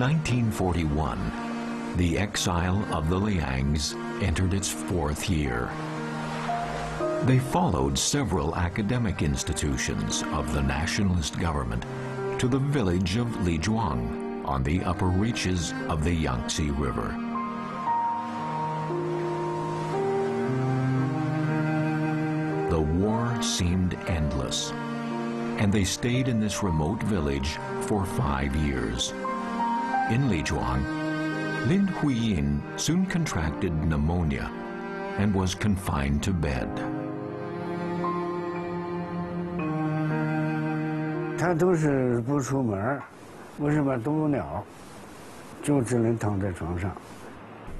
In 1941, the exile of the Liangs entered its fourth year. They followed several academic institutions of the nationalist government to the village of Lizhuang on the upper reaches of the Yangtze River. The war seemed endless, and they stayed in this remote village for five years. In Lizhuang, Lin Huiyin soon contracted pneumonia and was confined to bed.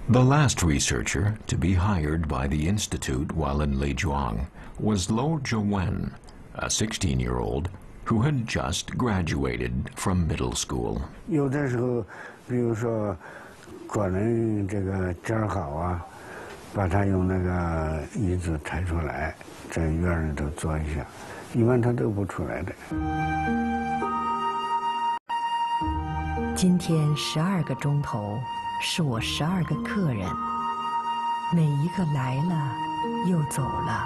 The last researcher to be hired by the institute while in Lizhuang was Luo Zhewen, a 16-year-old who had just graduated from middle school. 有的时候，比如说，可能这个尖儿好啊，把他用那个椅子抬出来，在院里头坐一下，一般他都不出来的。今天十二个钟头是我十二个客人，每一个来了又走了，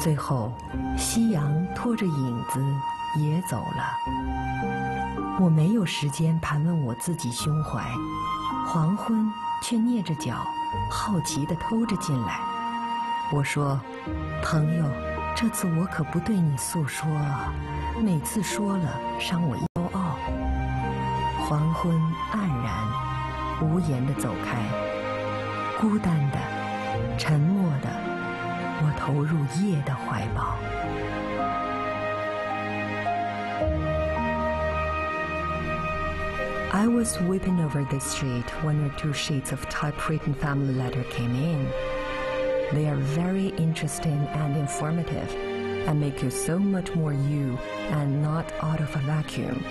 最后夕阳拖着影子也走了。我没有时间盘问我自己胸怀，黄昏却蹑着脚，好奇地偷着进来。我说：“朋友，这次我可不对你诉说啊，每次说了伤我骄傲。”黄昏黯然，无言地走开，孤单的、沉默的，我投入夜的怀抱。I was weeping over the street when or two sheets of typewritten family letter came in. They are very interesting and informative, and make you so much more you and not out of a vacuum.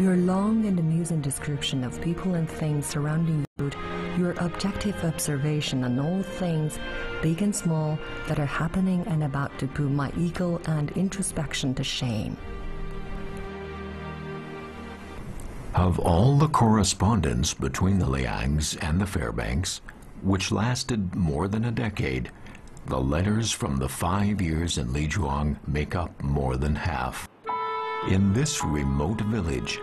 Your long and amusing description of people and things surrounding you, your objective observation on all things, big and small, that are happening and about to put my ego and introspection to shame. Of all the correspondence between the Liangs and the Fairbanks, which lasted more than a decade, the letters from the five years in Lizhuang make up more than half. In this remote village,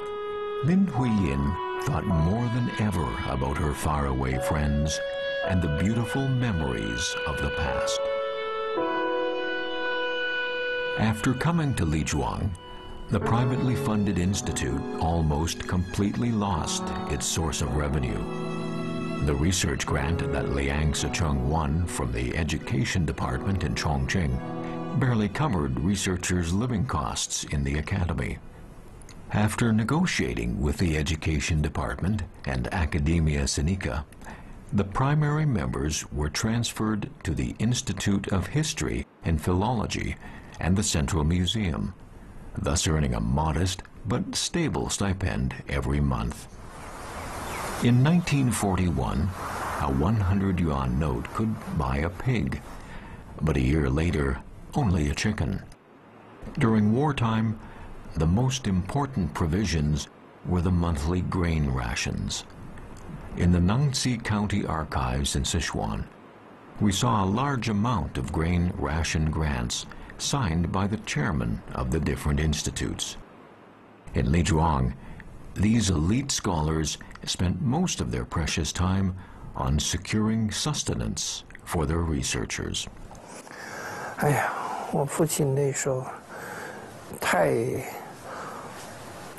Lin Huiyin thought more than ever about her faraway friends and the beautiful memories of the past. After coming to Lizhuang, the privately funded institute almost completely lost its source of revenue. The research grant that Liang Sicheng won from the education department in Chongqing barely covered researchers' living costs in the academy. After negotiating with the education department and Academia Sinica, the primary members were transferred to the Institute of History and Philology and the Central Museum, thus earning a modest but stable stipend every month. In 1941, a 100 yuan note could buy a pig, but a year later, only a chicken. During wartime, the most important provisions were the monthly grain rations. In the Nanxi County Archives in Sichuan, we saw a large amount of grain ration grants signed by the chairman of the different institutes. In Lizhuang, these elite scholars spent most of their precious time on securing sustenance for their researchers.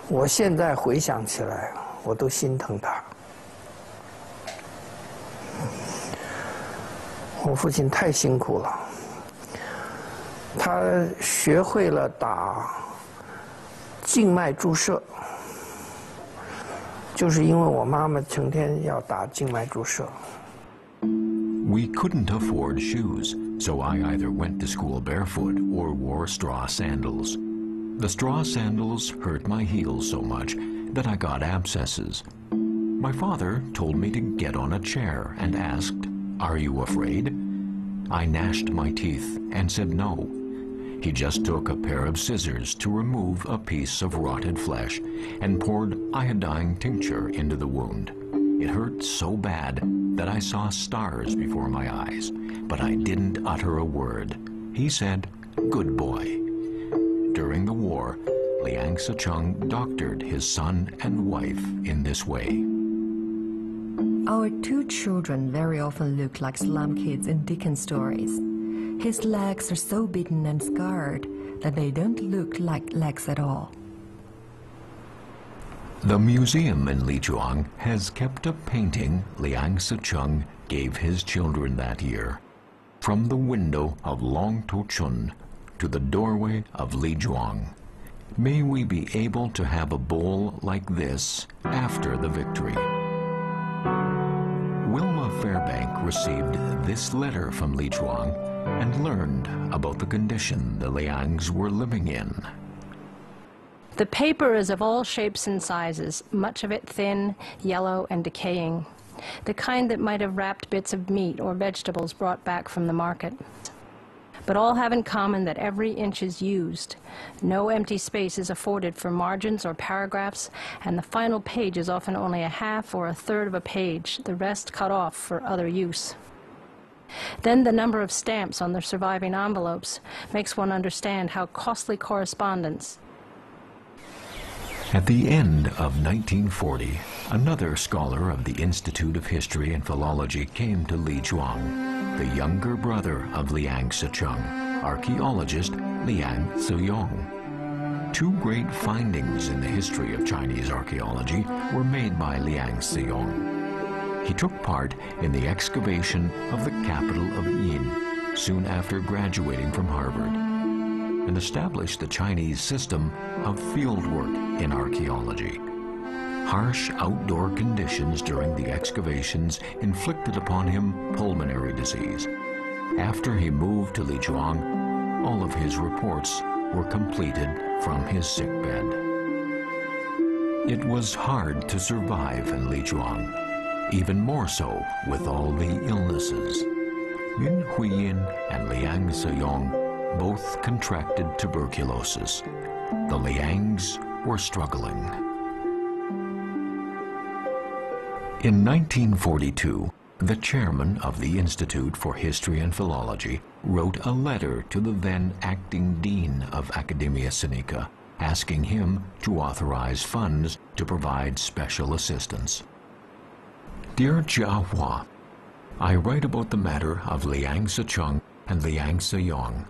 我现在回想起来，我都心疼他。我父亲太辛苦了，他学会了打静脉注射，就是因为我妈妈成天要打静脉注射。We couldn't afford shoes, so I either went to school barefoot or wore straw sandals. The straw sandals hurt my heels so much that I got abscesses. My father told me to get on a chair and asked, Are you afraid? I gnashed my teeth and said no. He just took a pair of scissors to remove a piece of rotted flesh and poured iodine tincture into the wound. It hurt so bad that I saw stars before my eyes, but I didn't utter a word. He said, Good boy. During the war, Liang Sicheng doctored his son and wife in this way. Our two children very often look like slum kids in Dickens stories. His legs are so beaten and scarred that they don't look like legs at all. The museum in Lizhuang has kept a painting Liang Sicheng gave his children that year. From the window of Long Tochun to the doorway of Lizhuang. May we be able to have a bowl like this after the victory. Wilma Fairbank received this letter from Lizhuang and learned about the condition the Liangs were living in. The paper is of all shapes and sizes, much of it thin, yellow, and decaying, the kind that might have wrapped bits of meat or vegetables brought back from the market. But all have in common that every inch is used. No empty space is afforded for margins or paragraphs, and the final page is often only a half or a third of a page, the rest cut off for other use. Then the number of stamps on the surviving envelopes makes one understand how costly correspondence. At the end of 1940, another scholar of the Institute of History and Philology came to Lizhuang, the younger brother of Liang Sicheng, archaeologist Liang Siyong. Two great findings in the history of Chinese archaeology were made by Liang Siyong. He took part in the excavation of the capital of Yin soon after graduating from Harvard and established the Chinese system of fieldwork in archaeology. Harsh outdoor conditions during the excavations inflicted upon him pulmonary disease. After he moved to Lizhuang, all of his reports were completed from his sickbed. It was hard to survive in Lizhuang even more so with all the illnesses. Lin Huiyin and Liang Siyong both contracted tuberculosis. The Liangs were struggling. In 1942, the chairman of the Institute for History and Philology wrote a letter to the then acting dean of Academia Sinica, asking him to authorize funds to provide special assistance. Dear Jia Hua, I write about the matter of Liang Sicheng and Liang Siyong,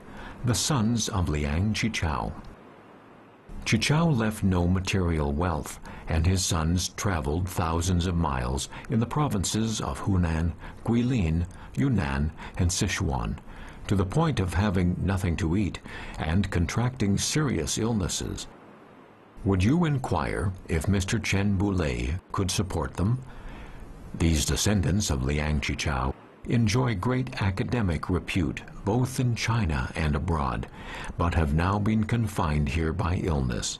the sons of Liang Qichao. Qichao left no material wealth, and his sons traveled thousands of miles in the provinces of Hunan, Guilin, Yunnan, and Sichuan, to the point of having nothing to eat and contracting serious illnesses. Would you inquire if Mr. Chen Bulei could support them? These descendants of Liang Qichao enjoy great academic repute both in China and abroad, but have now been confined here by illness.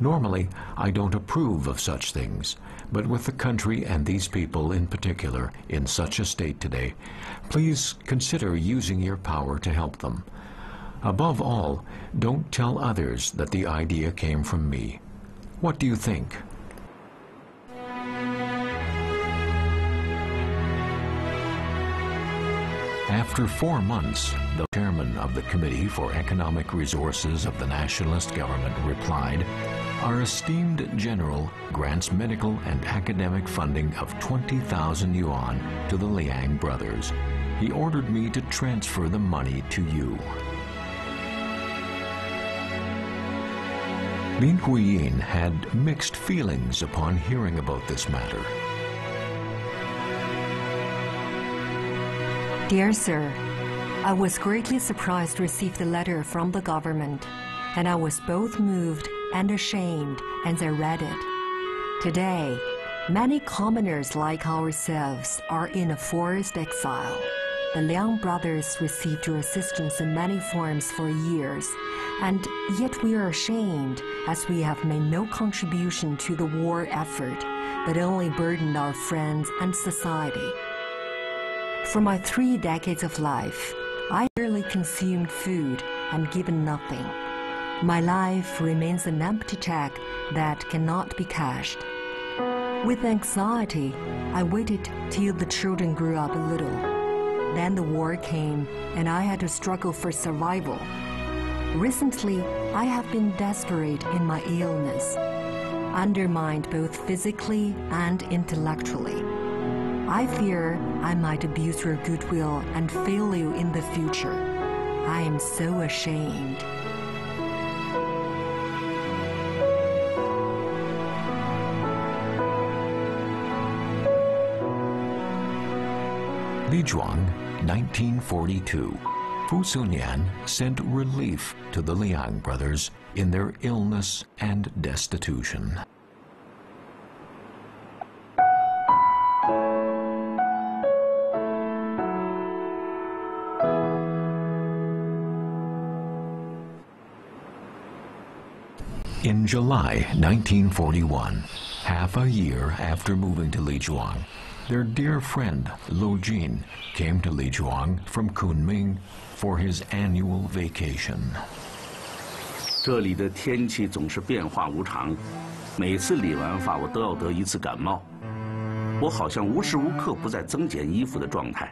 Normally, I don't approve of such things, but with the country and these people in particular in such a state today, please consider using your power to help them. Above all, don't tell others that the idea came from me. What do you think? After four months, the chairman of the Committee for Economic Resources of the Nationalist Government replied, Our esteemed general grants medical and academic funding of 20,000 yuan to the Liang brothers. He ordered me to transfer the money to you. Lin Huiyin had mixed feelings upon hearing about this matter. Dear Sir, I was greatly surprised to receive the letter from the government, and I was both moved and ashamed as I read it. Today, many commoners like ourselves are in a forced exile. The Liang brothers received your assistance in many forms for years, and yet we are ashamed as we have made no contribution to the war effort, but only burdened our friends and society. For my three decades of life, I rarely consumed food and given nothing. My life remains an empty check that cannot be cashed. With anxiety, I waited till the children grew up a little. Then the war came, and I had to struggle for survival. Recently, I have been desperate in my illness, undermined both physically and intellectually. I fear I might abuse your goodwill and fail you in the future. I am so ashamed. Li Zhuang, 1942. Fu Sinian sent relief to the Liang brothers in their illness and destitution. July 1941, half a year after moving to Lizhuang, their dear friend Lao Jin came to Lizhuang from Kunming for his annual vacation. 这里的天气总是变化无常，每次理完发我都要得一次感冒。我好像无时无刻不在增减衣服的状态，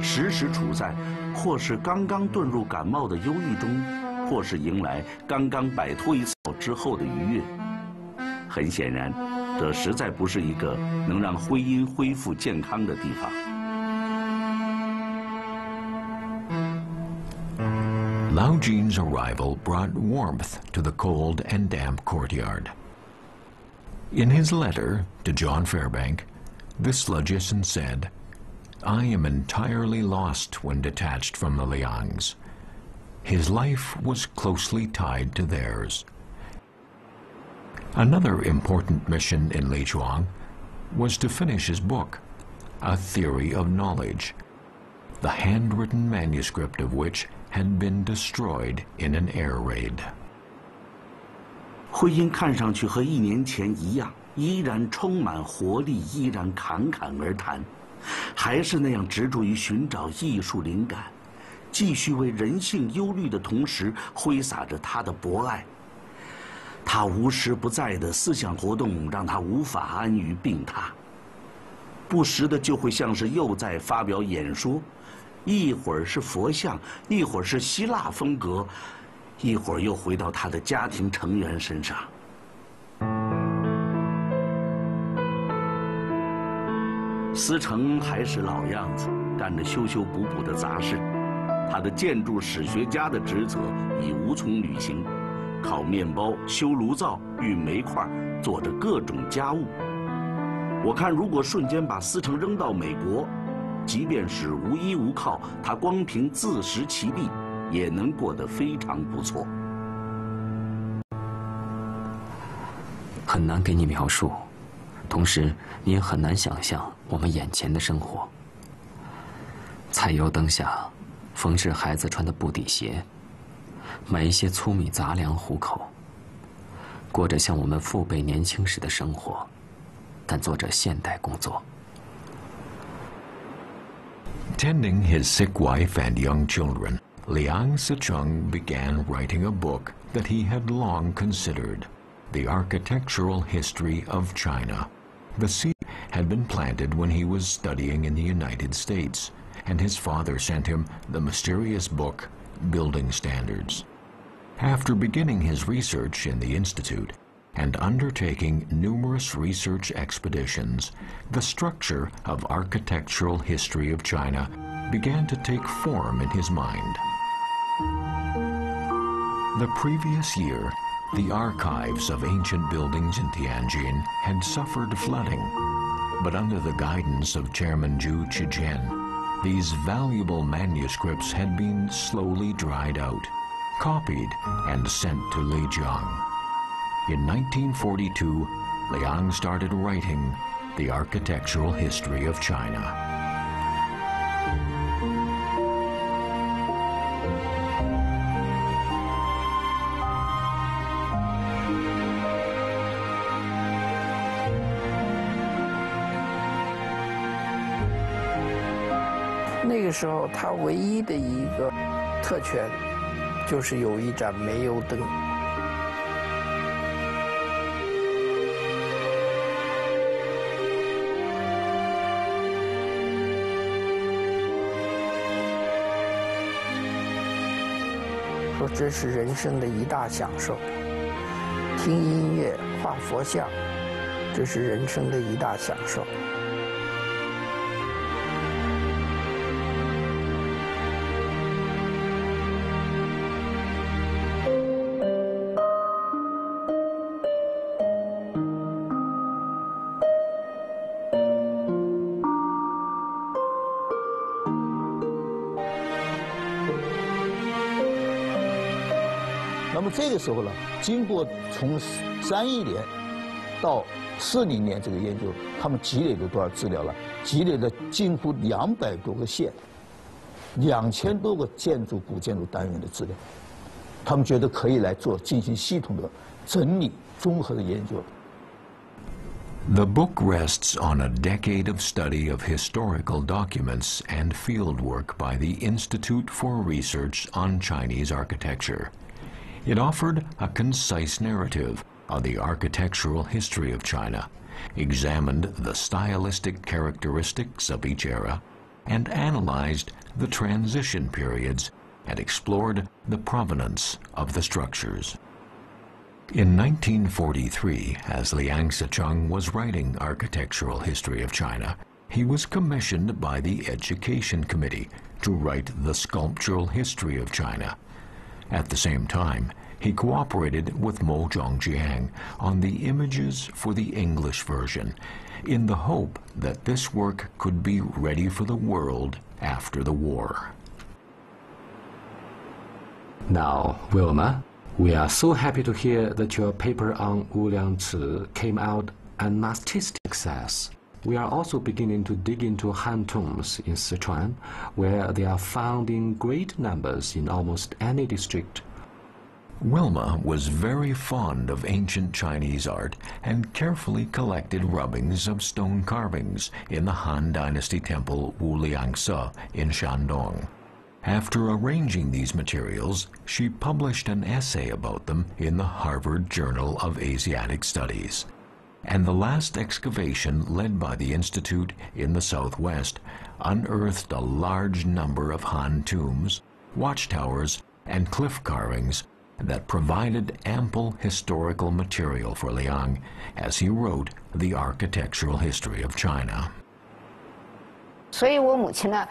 时时处在或是刚刚遁入感冒的忧郁中。或是迎来刚刚摆脱一次之后的愉悦。很显然，这实在不是一个能让婚姻恢复健康的地方。Lao Jin's arrival brought warmth to the cold and damp courtyard. In his letter to John Fairbank, this logician said, I am entirely lost when detached from the Liangs. His life was closely tied to theirs. Another important mission in Lichuang was to finish his book, A Theory of Knowledge, the handwritten manuscript of which had been destroyed in an air raid. 婚姻看上去和一年前一样，依然充满活力，依然侃侃而谈，还是那样执着于寻找艺术灵感， 继续为人性忧虑的同时，挥洒着他的博爱。他无时不在的思想活动让他无法安于病榻，不时的就会像是又在发表演说，一会儿是佛像，一会儿是希腊风格，一会儿又回到他的家庭成员身上。思成还是老样子，干着修修补补的杂事，他的建筑史学家的职责已无从履行，烤面包、修炉灶、运煤块，做着各种家务。我看，如果瞬间把思成扔到美国，即便是无依无靠，他光凭自食其力，也能过得非常不错。很难给你描述，同时你也很难想象我们眼前的生活。菜油灯下，缝制孩子穿的布底鞋，买一些粗米杂粮糊口，过着像我们父辈年轻时的生活，但做着现代工作。Tending his sick wife and young children, Liang Sicheng began writing a book that he had long considered, The Architectural History of China. The seed had been planted when he was studying in the United States, and his father sent him the mysterious book, Building Standards. After beginning his research in the Institute, and undertaking numerous research expeditions, the structure of architectural history of China began to take form in his mind. The previous year, the archives of ancient buildings in Tianjin had suffered flooding, but under the guidance of Chairman Zhu Qiqian, these valuable manuscripts had been slowly dried out, copied, and sent to Lizhuang. In 1942, Liang started writing The Architectural History of China. 时候，他唯一的一个特权，就是有一盏煤油灯。说这是人生的一大享受，听音乐、画佛像，这是人生的一大享受。个时候呢，经过从三一年到四零年这个研究，他们积累了多少资料了？积累了近乎两百多个县，两千多个建筑古建筑单元的资料，他们觉得可以来做进行系统的整理、综合的研究。The book rests on a decade of study of historical documents and fieldwork by the Institute for Research on Chinese Architecture. It offered a concise narrative of the architectural history of China, examined the stylistic characteristics of each era, and analyzed the transition periods and explored the provenance of the structures. In 1943, as Liang Sicheng was writing Architectural History of China, he was commissioned by the Education Committee to write the Sculptural History of China. At the same time, he cooperated with Mo Zongjiang on the images for the English version, in the hope that this work could be ready for the world after the war. Now, Wilma, we are so happy to hear that your paper on Wu Liangci came out an artistic success. We are also beginning to dig into Han tombs in Sichuan, where they are found in great numbers in almost any district. Wilma was very fond of ancient Chinese art and carefully collected rubbings of stone carvings in the Han Dynasty temple Wuliangse in Shandong. After arranging these materials, she published an essay about them in the Harvard Journal of Asiatic Studies. And the last excavation led by the Institute in the southwest unearthed a large number of Han tombs, watchtowers, and cliff carvings that provided ample historical material for Liang as he wrote the architectural history of China. 所以我母亲呢，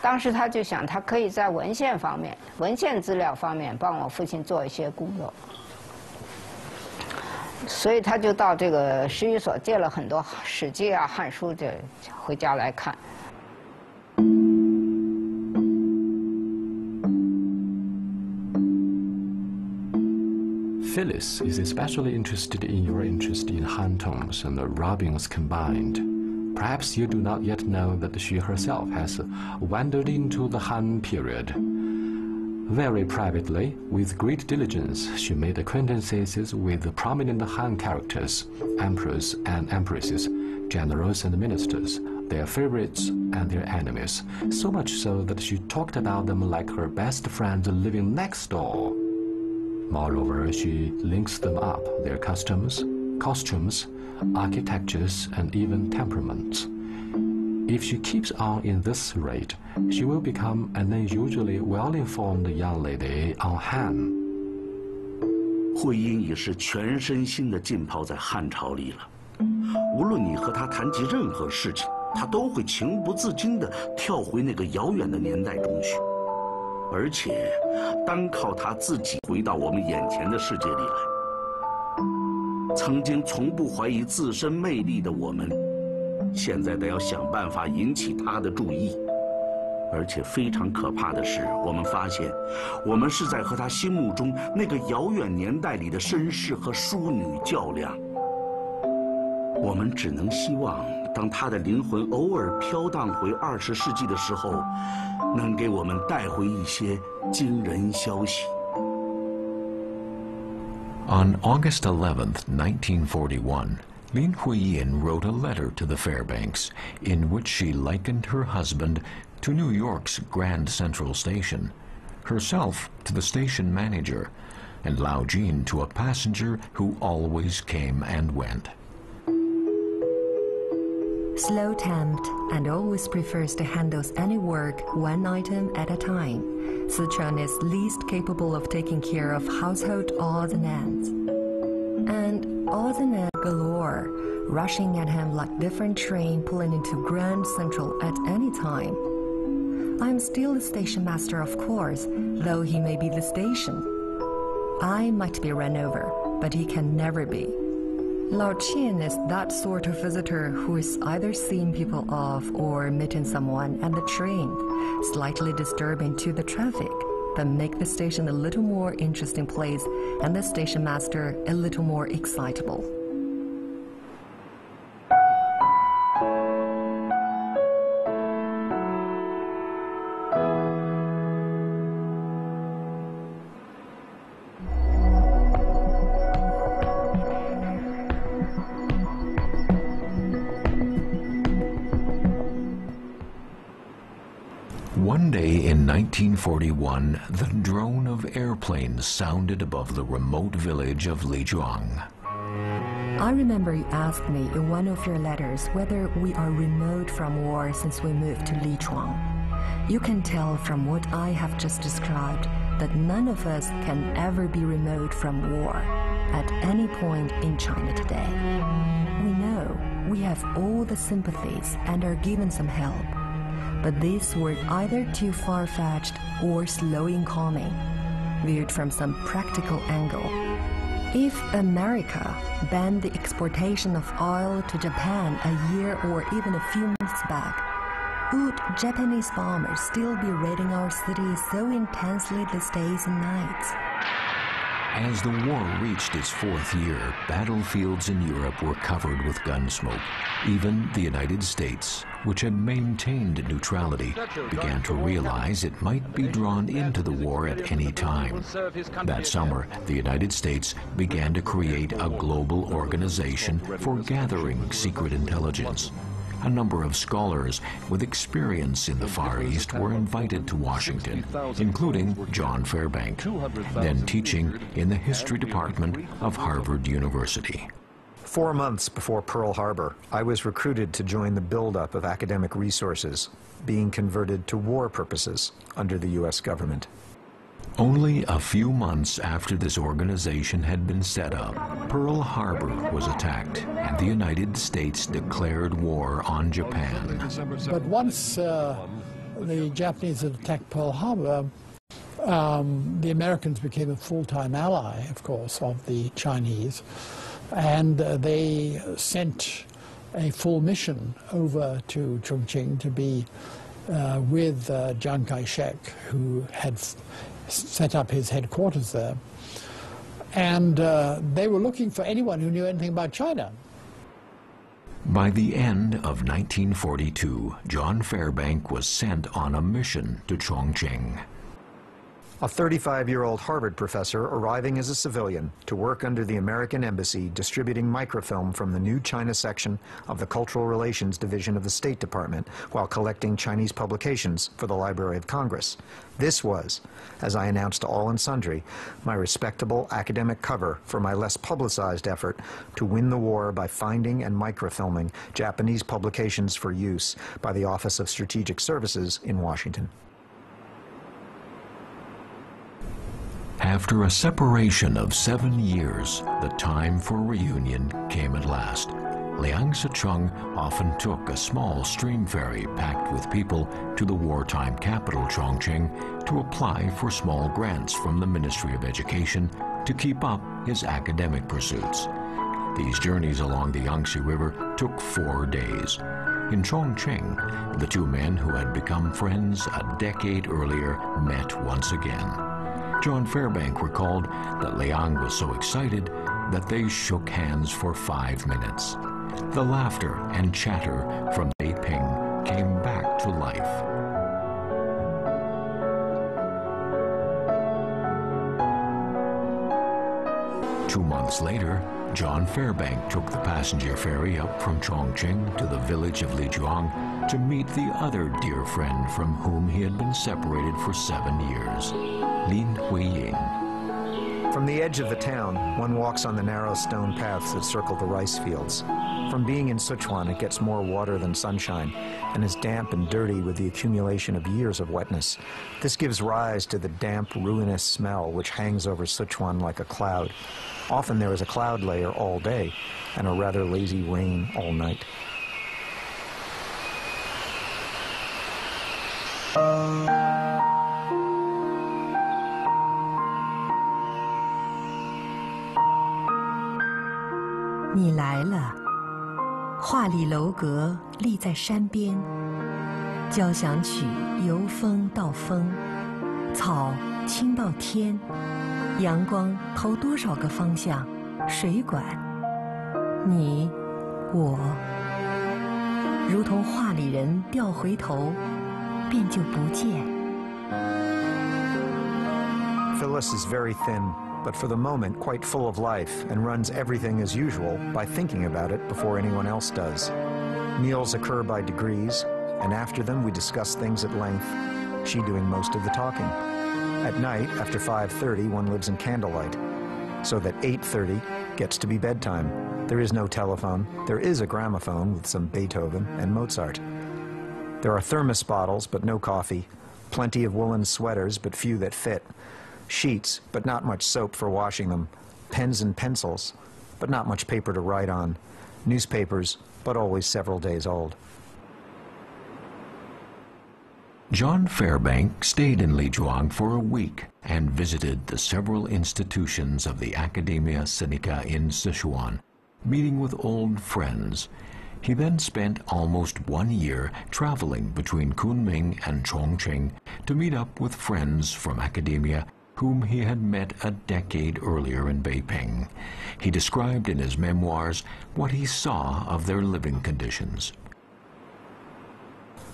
当时她就想，她可以在文献方面、文献资料方面帮我父亲做一些工作，所以她就到这个史语所借了很多《史记》啊、《汉书》，就回家来看。 Phyllis is especially interested in your interest in Han tombs and the rubbings combined. Perhaps you do not yet know that she herself has wandered into the Han period. Very privately, with great diligence, she made acquaintances with prominent Han characters, emperors and empresses, generals and ministers, their favorites and their enemies, so much so that she talked about them like her best friends living next door. Moreover, she links them up, their customs, costumes, architectures, and even temperaments. If she keeps on in this rate, she will become an unusually well-informed young lady on Han. 慧英已是全身心的浸泡在汉朝里了。无论你和他谈及任何事情，他都会情不自禁地跳回那个遥远的年代中去。 而且，单靠他自己回到我们眼前的世界里来。曾经从不怀疑自身魅力的我们，现在得要想办法引起他的注意。而且非常可怕的是，我们发现，我们是在和他心目中那个遥远年代里的绅士和淑女较量。我们只能希望，当他的灵魂偶尔飘荡回二十世纪的时候，能给我们带回一些惊人消息。On August 11th, 1941, Lin Huiyin wrote a letter to the Fairbanks in which she likened her husband to New York's Grand Central Station. herself to the station manager, and Lao Jin to a passenger who always came and went. Slow-tempered and always prefers to handle any work one item at a time, Sicheng is least capable of taking care of household odds and ends. And odds and ends galore, rushing at him like different train pulling into Grand Central at any time. I'm still the station master, of course, though he may be the station. I might be run over, but he can never be. Lao Jin is that sort of visitor who is either seeing people off or meeting someone at the train, slightly disturbing to the traffic, but make the station a little more interesting place and the station master a little more excitable. 1941, the drone of airplanes sounded above the remote village of Lizhuang. I remember you asked me in one of your letters whether we are remote from war since we moved to Lizhuang. You can tell from what I have just described that none of us can ever be remote from war at any point in China today. We know we have all the sympathies and are given some help, but these were either too far-fetched or slow in coming, viewed from some practical angle. If America banned the exportation of oil to Japan a year or even a few months back, would Japanese bombers still be raiding our cities so intensely these days and nights? As the war reached its fourth year, battlefields in Europe were covered with gun smoke. Even the United States, which had maintained neutrality, began to realize it might be drawn into the war at any time. That summer, the United States began to create a global organization for gathering secret intelligence. A number of scholars with experience in the Far East were invited to Washington, including John Fairbank, then teaching in the history department of Harvard University. Four months before Pearl Harbor, I was recruited to join the buildup of academic resources being converted to war purposes under the U.S. government. Only a few months after this organization had been set up, Pearl Harbor was attacked and the United States declared war on Japan. But once uh, the Japanese attacked Pearl Harbor, um, the Americans became a full-time ally, of course, of the Chinese, and uh, they sent a full mission over to Chongqing to be uh, with uh, Chiang Kai-shek, who had set up his headquarters there. And uh, they were looking for anyone who knew anything about China. By the end of 1942, John Fairbank was sent on a mission to Chongqing. A 35-year-old Harvard professor arriving as a civilian to work under the American Embassy distributing microfilm from the new China section of the Cultural Relations Division of the State Department while collecting Chinese publications for the Library of Congress. This was, as I announced to all and sundry, my respectable academic cover for my less publicized effort to win the war by finding and microfilming Japanese publications for use by the Office of Strategic Services in Washington. After a separation of seven years, the time for reunion came at last. Liang Sicheng often took a small stream ferry packed with people to the wartime capital Chongqing to apply for small grants from the Ministry of Education to keep up his academic pursuits. These journeys along the Yangtze River took four days. In Chongqing, the two men who had become friends a decade earlier met once again. John Fairbank recalled that Liang was so excited that they shook hands for five minutes. The laughter and chatter from Beiping came back to life. Two months later, John Fairbank took the passenger ferry up from Chongqing to the village of Lizhuang to meet the other dear friend from whom he had been separated for seven years, Lin Huiyin. From the edge of the town, one walks on the narrow stone paths that circle the rice fields. From being in Sichuan, it gets more water than sunshine and is damp and dirty with the accumulation of years of wetness. This gives rise to the damp, ruinous smell which hangs over Sichuan like a cloud. Often there is a cloud layer all day and a rather lazy rain all night. 你来了，画里楼阁立在山边，交响曲由风到风，草青到天，阳光投多少个方向，谁管？你，我，如同画里人掉回头，便就不见。Phyllis is very thin. But for the moment quite full of life and runs everything as usual by thinking about it before anyone else does. Meals occur by degrees, and after them we discuss things at length, she doing most of the talking. At night, after 5.30, one lives in candlelight, so that 8.30 gets to be bedtime. There is no telephone. There is a gramophone with some Beethoven and Mozart. There are thermos bottles, but no coffee. Plenty of woolen sweaters, but few that fit sheets, but not much soap for washing them, pens and pencils, but not much paper to write on, newspapers, but always several days old. John Fairbank stayed in Lizhuang for a week and visited the several institutions of the Academia Sinica in Sichuan, meeting with old friends. He then spent almost one year traveling between Kunming and Chongqing to meet up with friends from academia whom he had met a decade earlier in Beiping. He described in his memoirs what he saw of their living conditions.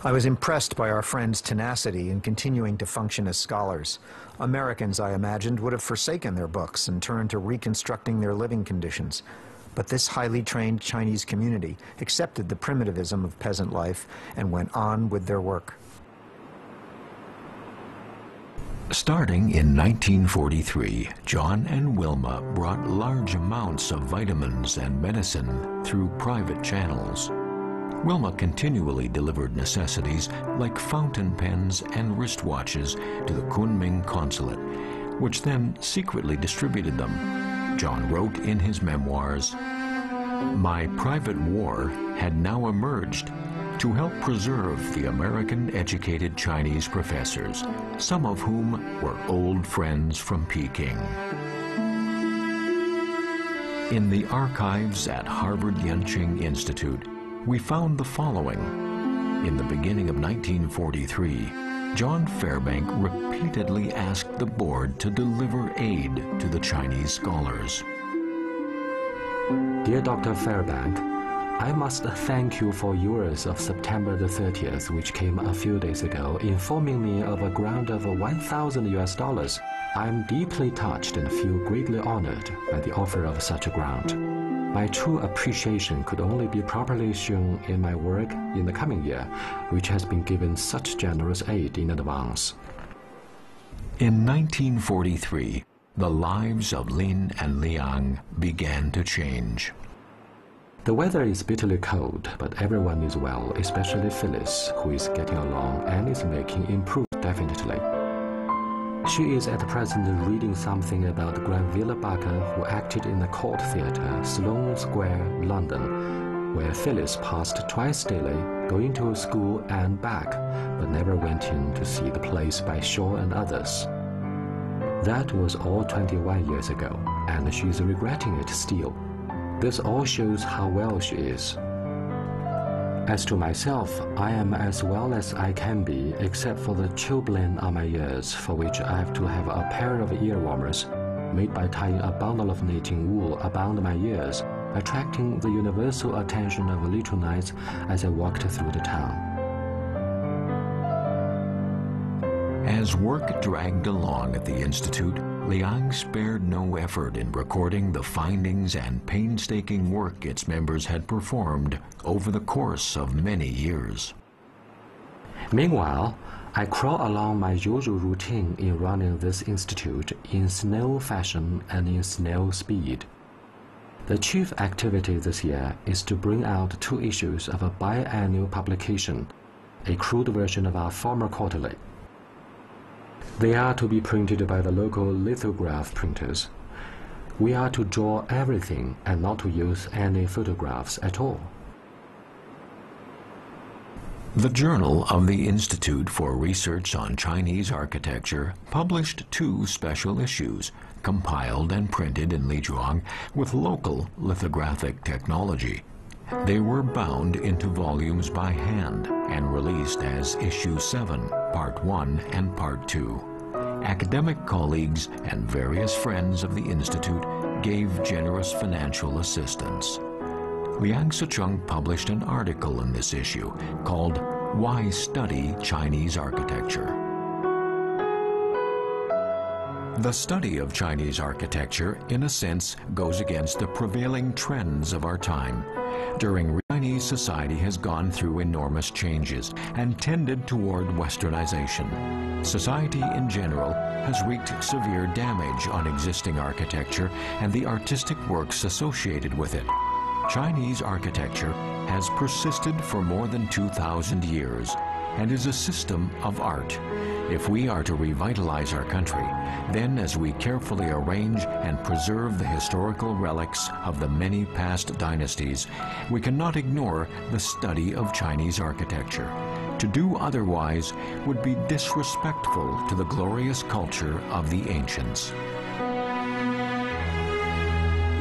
I was impressed by our friends' tenacity in continuing to function as scholars. Americans, I imagined, would have forsaken their books and turned to reconstructing their living conditions. But this highly trained Chinese community accepted the primitivism of peasant life and went on with their work. Starting in 1943, John and Wilma brought large amounts of vitamins and medicine through private channels. Wilma continually delivered necessities like fountain pens and wristwatches to the Kunming consulate, which then secretly distributed them. John wrote in his memoirs, My private war had now emerged to help preserve the American-educated Chinese professors, some of whom were old friends from Peking. In the archives at Harvard Yenching Institute, we found the following. In the beginning of 1943, John Fairbank repeatedly asked the board to deliver aid to the Chinese scholars. Dear Dr. Fairbank, I must thank you for yours of September the 30th, which came a few days ago, informing me of a grant of 1,000 US dollars. I am deeply touched and feel greatly honored by the offer of such a grant. My true appreciation could only be properly shown in my work in the coming year, which has been given such generous aid in advance. In 1943, the lives of Lin and Liang began to change. The weather is bitterly cold, but everyone is well, especially Phyllis, who is getting along and is making improvement definitely. She is at present reading something about Granville Barker, who acted in the Court Theatre, Sloane Square, London, where Phyllis passed twice daily, going to school and back, but never went in to see the place by Shaw and others. That was all 21 years ago, and she is regretting it still. This all shows how well she is. As to myself, I am as well as I can be, except for the chilblain on my ears, for which I have to have a pair of ear warmers, made by tying a bundle of knitting wool about my ears, attracting the universal attention of little knights as I walked through the town. As work dragged along at the Institute, Liang spared no effort in recording the findings and painstaking work its members had performed over the course of many years. Meanwhile, I crawl along my usual routine in running this institute in snail fashion and in snail speed. The chief activity this year is to bring out two issues of a biannual publication, a crude version of our former quarterly. They are to be printed by the local lithograph printers. We are to draw everything and not to use any photographs at all. The Journal of the Institute for Research on Chinese Architecture published two special issues compiled and printed in Lizhuang with local lithographic technology. They were bound into volumes by hand and released as Issue 7, Part 1 and Part 2. Academic colleagues and various friends of the Institute gave generous financial assistance. Liang Sicheng published an article in this issue called Why Study Chinese Architecture? The study of Chinese architecture, in a sense, goes against the prevailing trends of our time. During Chinese society has gone through enormous changes and tended toward westernization. Society in general has wreaked severe damage on existing architecture and the artistic works associated with it. Chinese architecture has persisted for more than 2,000 years and is a system of art. If we are to revitalize our country, then as we carefully arrange and preserve the historical relics of the many past dynasties, we cannot ignore the study of Chinese architecture. To do otherwise would be disrespectful to the glorious culture of the ancients.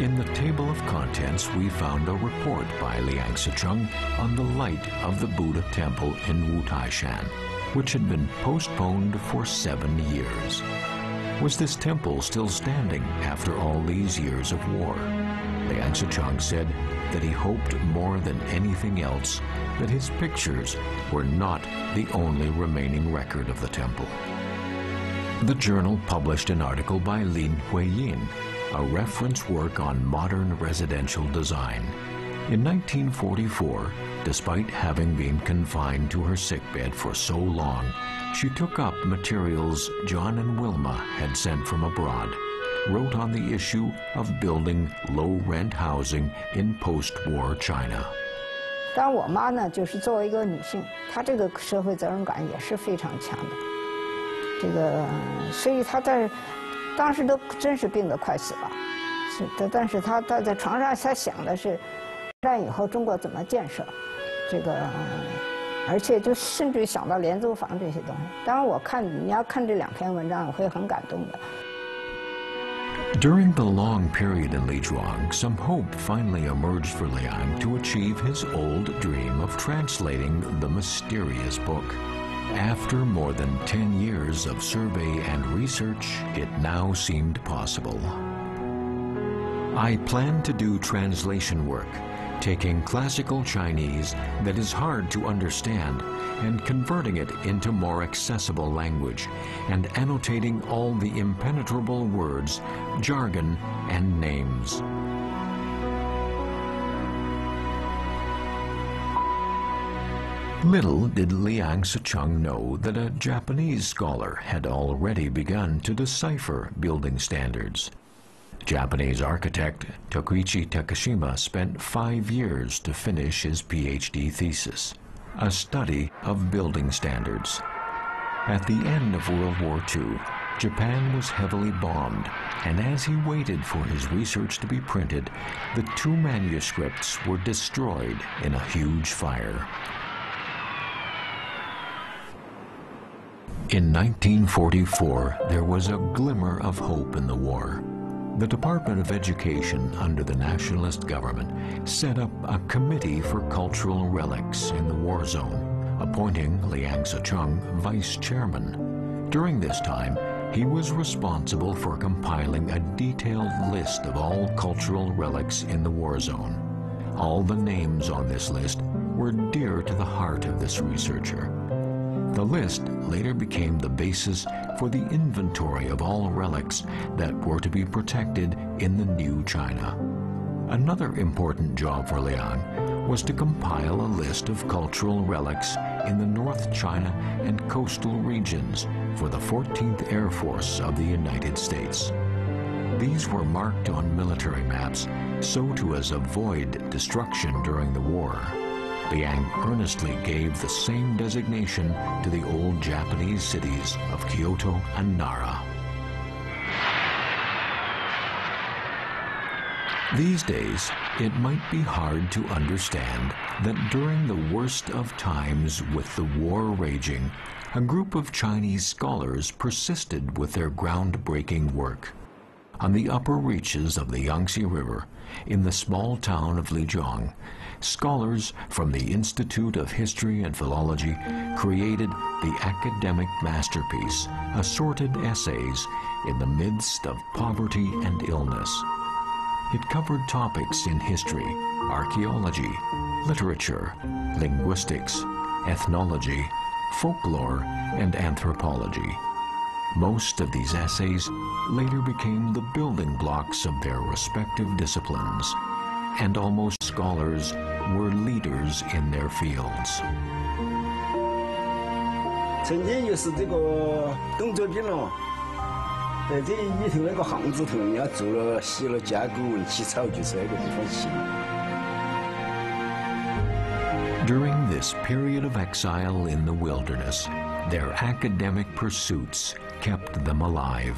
In the table of contents, we found a report by Liang Sicheng on the light of the Buddha temple in Wutaishan, which had been postponed for seven years. Was this temple still standing after all these years of war? Liang Sicheng said that he hoped more than anything else that his pictures were not the only remaining record of the temple. The journal published an article by Lin Huiyin a reference work on modern residential design. In 1944, despite having been confined to her sickbed for so long, she took up materials John and Wilma had sent from abroad, wrote on the issue of building low-rent housing in post-war China. 当我妈呢，就是作为一个女性，她这个社会责任感也是非常强的。这个，所以她在当时都真是病得快死了，是的。但是他他在床上，他想的是，战以后中国怎么建设， during the long period in Lizhuang, some hope finally emerged for Liang to achieve his old dream of translating the mysterious book. After more than 10 years of survey and research, it now seemed possible. I plan to do translation work taking classical Chinese that is hard to understand and converting it into more accessible language and annotating all the impenetrable words, jargon, and names. Little did Liang Sicheng know that a Japanese scholar had already begun to decipher building standards. Japanese architect Takuichi Takeshima spent five years to finish his PhD thesis, a study of building standards. At the end of World War II, Japan was heavily bombed, and as he waited for his research to be printed, the two manuscripts were destroyed in a huge fire. In 1944, there was a glimmer of hope in the war. The Department of Education under the nationalist government set up a committee for cultural relics in the war zone, appointing Liang Sicheng vice chairman. During this time, he was responsible for compiling a detailed list of all cultural relics in the war zone. All the names on this list were dear to the heart of this researcher. The list later became the basis for the inventory of all relics that were to be protected in the new China. Another important job for Liang was to compile a list of cultural relics in the North China and coastal regions for the 14th Air Force of the United States. These were marked on military maps so to as avoid destruction during the war. Liang earnestly gave the same designation to the old Japanese cities of Kyoto and Nara. These days, it might be hard to understand that during the worst of times with the war raging, a group of Chinese scholars persisted with their groundbreaking work. On the upper reaches of the Yangtze River, in the small town of Lizhuang, scholars from the Institute of History and Philology created the academic masterpiece, Assorted Essays in the Midst of Poverty and Illness. It covered topics in history, archaeology, literature, linguistics, ethnology, folklore, and anthropology. Most of these essays later became the building blocks of their respective disciplines, and almost scholars were leaders in their fields. 曾经又是这个动作片了。在这里头那个巷子头，人家做了写了架构文起草，就是那个地方起。During this period of exile in the wilderness, their academic pursuits kept them alive.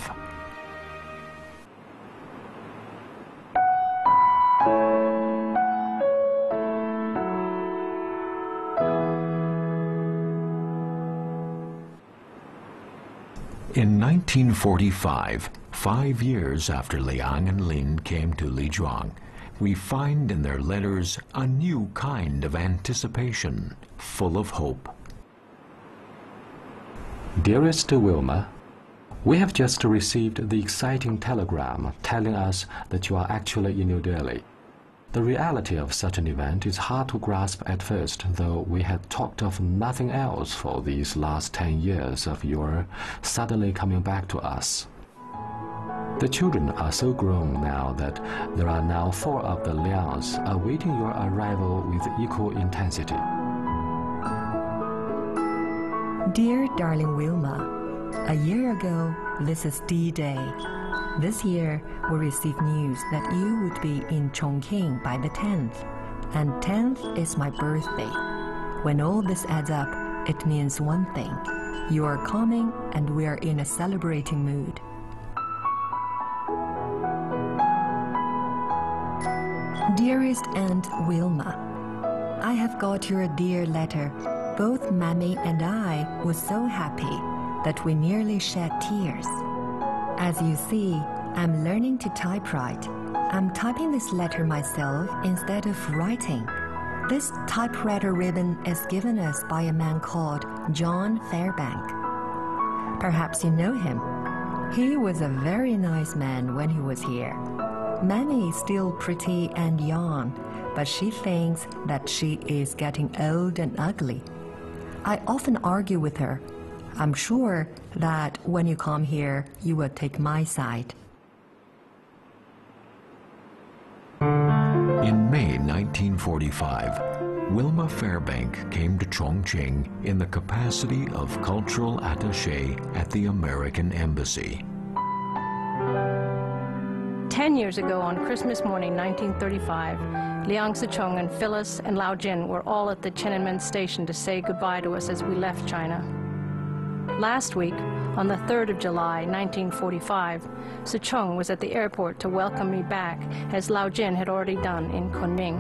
In 1945, five years after Liang and Lin came to Lizhuang, we find in their letters a new kind of anticipation, full of hope. Dearest Wilma, we have just received the exciting telegram telling us that you are actually in New Delhi. The reality of such an event is hard to grasp at first, though we had talked of nothing else for these last ten years of your suddenly coming back to us. The children are so grown now that there are now four of the Liangs awaiting your arrival with equal intensity. Dear darling Wilma, a year ago, this is D-Day. This year, we received news that you would be in Chongqing by the 10th, and 10th is my birthday. When all this adds up, it means one thing. You are coming, and we are in a celebrating mood. Dearest Aunt Wilma, I have got your dear letter. Both Mammy and I were so happy that we nearly shed tears. As you see, I'm learning to typewrite. I'm typing this letter myself instead of writing. This typewriter ribbon is given us by a man called John Fairbank. Perhaps you know him. He was a very nice man when he was here. Mammy is still pretty and young, but she thinks that she is getting old and ugly. I often argue with her I'm sure that when you come here, you will take my side. In May 1945, Wilma Fairbank came to Chongqing in the capacity of cultural attaché at the American Embassy. Ten years ago, on Christmas morning 1935, Liang Sicheng and Phyllis and Lao Jin were all at the Tiananmen station to say goodbye to us as we left China. Last week, on the 3rd of July, 1945, Sicheng was at the airport to welcome me back, as Lao Jin had already done in Kunming.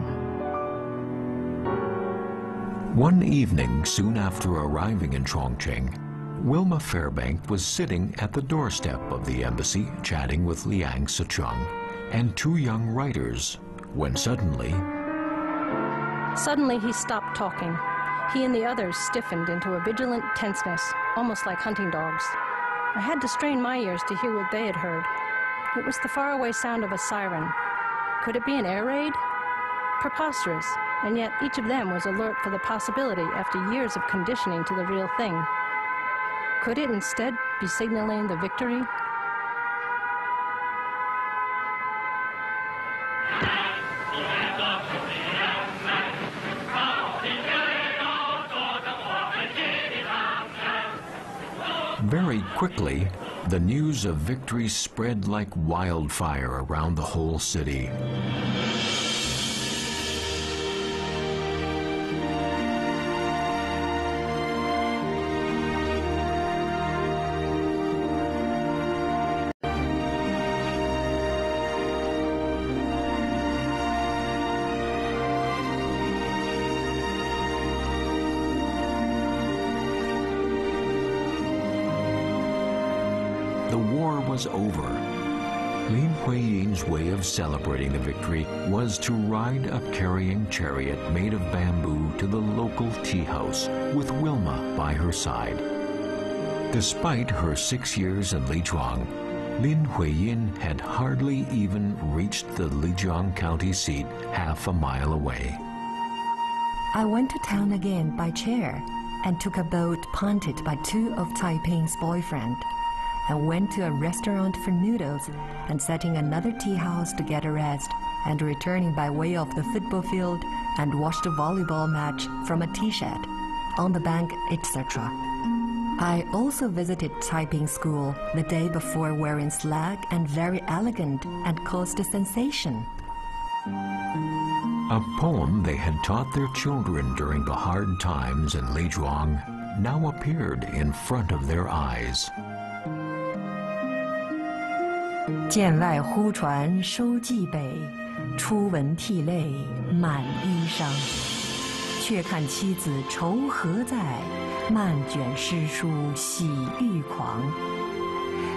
One evening, soon after arriving in Chongqing, Wilma Fairbank was sitting at the doorstep of the embassy chatting with Liang Sicheng and two young writers, when suddenly... Suddenly he stopped talking he and the others stiffened into a vigilant tenseness, almost like hunting dogs. I had to strain my ears to hear what they had heard. It was the faraway sound of a siren. Could it be an air raid? Preposterous, and yet each of them was alert for the possibility after years of conditioning to the real thing. Could it instead be signaling the victory? Very quickly, the news of victory spread like wildfire around the whole city. The war was over. Lin Huiyin's way of celebrating the victory was to ride a carrying chariot made of bamboo to the local tea house with Wilma by her side. Despite her six years in Lizhuang, Lin Huiyin had hardly even reached the Lizhuang County seat half a mile away. I went to town again by chair and took a boat punted by two of Taiping's boyfriend and went to a restaurant for noodles and setting another tea house to get a rest and returning by way of the football field and watched a volleyball match from a tea shed on the bank, etc. I also visited Taiping School the day before wearing slack and very elegant and caused a sensation. A poem they had taught their children during the hard times in Lizhuang now appeared in front of their eyes. 剑外忽传收蓟北，初闻涕泪满衣裳。却看妻子愁何在，漫卷诗书喜欲狂。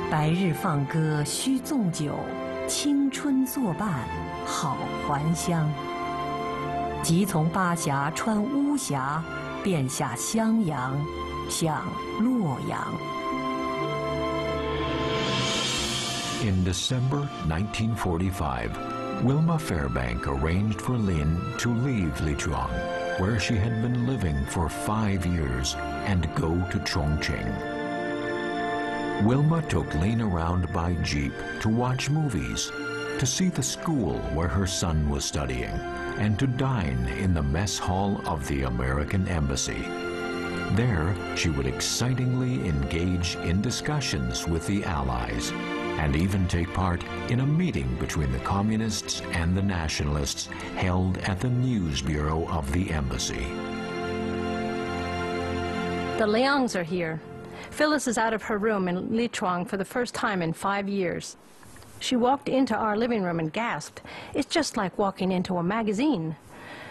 白日放歌须纵酒，青春作伴好还乡。即从巴峡穿巫峡，便下襄阳，向洛阳。In December 1945, Wilma Fairbank arranged for Lin to leave Lizhuang, where she had been living for five years, and go to Chongqing. Wilma took Lin around by jeep to watch movies, to see the school where her son was studying, and to dine in the mess hall of the American Embassy. There, she would excitingly engage in discussions with the Allies and even take part in a meeting between the Communists and the Nationalists held at the News Bureau of the Embassy. The Liangs are here. Phyllis is out of her room in Lizhuang for the first time in five years. She walked into our living room and gasped, It's just like walking into a magazine.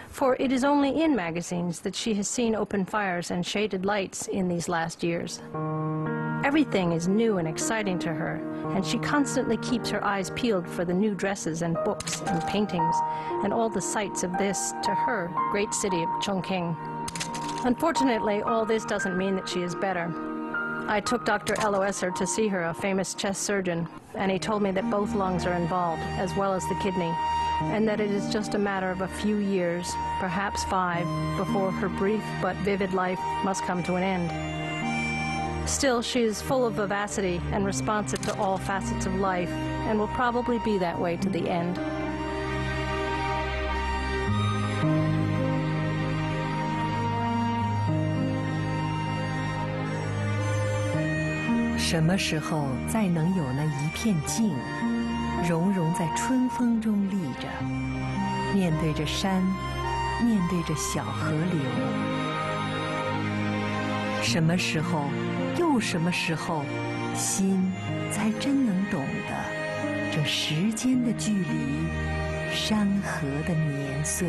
For it is only in magazines that she has seen open fires and shaded lights in these last years. Everything is new and exciting to her, and she constantly keeps her eyes peeled for the new dresses and books and paintings and all the sights of this, to her, great city of Chongqing. Unfortunately, all this doesn't mean that she is better. I took Dr. Eloesser to see her, a famous chest surgeon, and he told me that both lungs are involved, as well as the kidney, and that it is just a matter of a few years, perhaps five, before her brief but vivid life must come to an end. Still, she is full of vivacity and responsive to all facets of life, and will probably be that way to the end. 什么时候再能有那一片静，融融在春风中立着，面对着山，面对着小河流？什么时候， 不什么时候，心才真能懂得这时间的距离，山河的年岁？